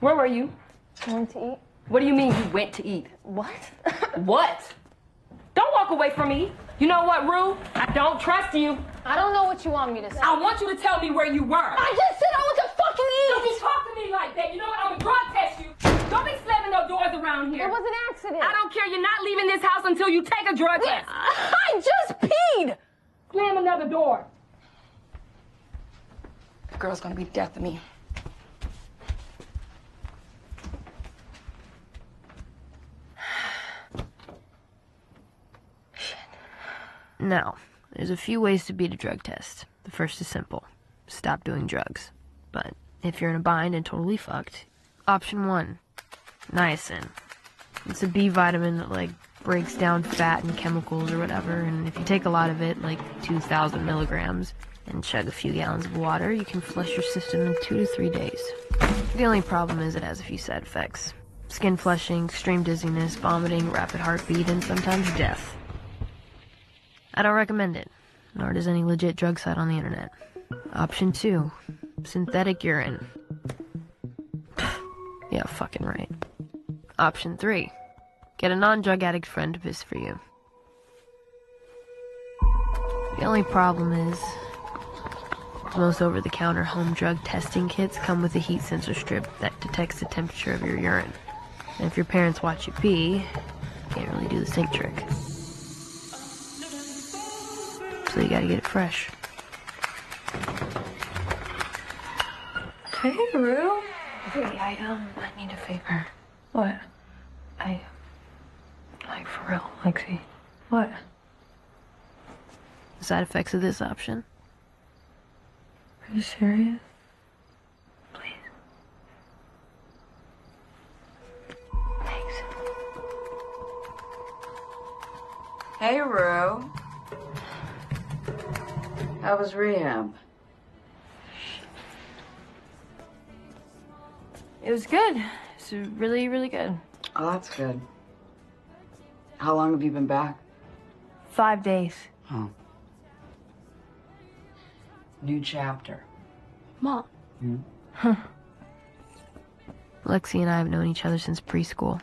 Where were you? I went to eat. What do you mean you went to eat? What? What? Don't walk away from me. You know what, Rue? I don't trust you. I don't know what you want me to say. I want you to tell me where you were. I just said I went to fucking eat. Don't eat. you talk to me like that. You know what? I'm gonna drug test you. Don't be slamming no doors around here. It was an accident. I don't care. You're not leaving this house until you take a drug test. I just peed. Slam another door. The girl's gonna be death to me. Now, there's a few ways to beat a drug test. The first is simple stop doing drugs. But if you're in a bind and totally fucked, option one niacin. It's a B vitamin that, like, breaks down fat and chemicals or whatever, and if you take a lot of it, like 2,000 milligrams, and chug a few gallons of water, you can flush your system in two to three days. The only problem is it has a few side effects skin flushing, extreme dizziness, vomiting, rapid heartbeat, and sometimes death. I don't recommend it, nor does any legit drug site on the internet. Option two synthetic urine. yeah, fucking right. Option three get a non drug addict friend to piss for you. The only problem is most over the counter home drug testing kits come with a heat sensor strip that detects the temperature of your urine. And if your parents watch you pee, you can't really do the sink trick. So you gotta get it fresh. Hey, Rue. Hey, I, um, I need a favor. What? I, like, for real, Lexi. What? The side effects of this option? Are you serious? Please. Thanks. Hey, Rue. How was rehab? It was good. It's really, really good. Oh, that's good. How long have you been back? Five days. Oh. New chapter. Mom. Hmm? Lexi and I have known each other since preschool.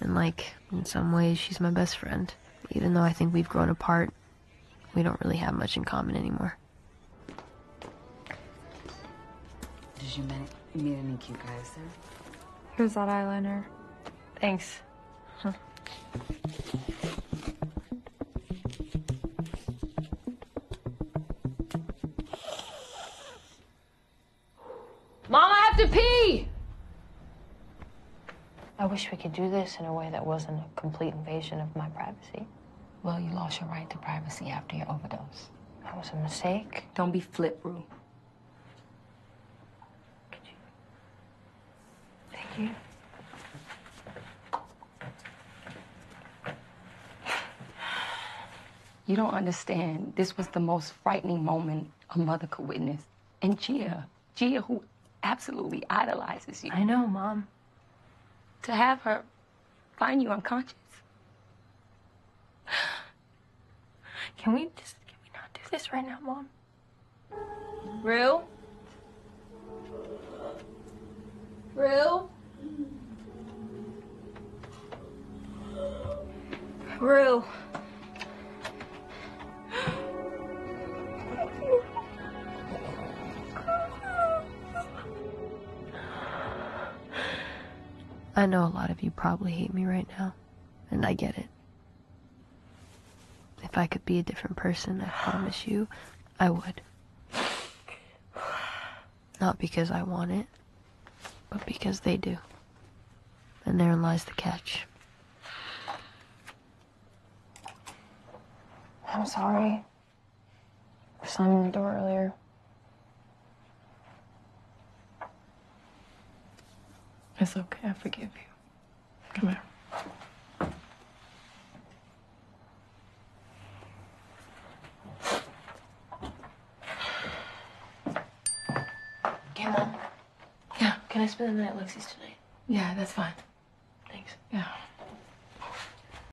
And, like, in some ways, she's my best friend. Even though I think we've grown apart, we don't really have much in common anymore. Did you meet, meet any cute guys there? Here's that eyeliner. Thanks. Mom, I have to pee. I wish we could do this in a way that wasn't a complete invasion of my privacy. Well, you lost your right to privacy after your overdose. That was a mistake. Don't be flip, Rue. Thank you. You don't understand. This was the most frightening moment a mother could witness. And Gia, Gia, who absolutely idolizes you, I know, Mom. to have her find you unconscious. Can we just, can we not do this right now, Mom? Rue? Rue? Rue. I know a lot of you probably hate me right now, and I get it. If I could be a different person, I promise you, I would. Not because I want it, but because they do. And therein lies the catch. I'm sorry for slamming the door earlier. It's okay. I forgive you. Come here. Yeah. Can I spend the night at Lexi's tonight? Yeah, that's fine. Thanks. Yeah.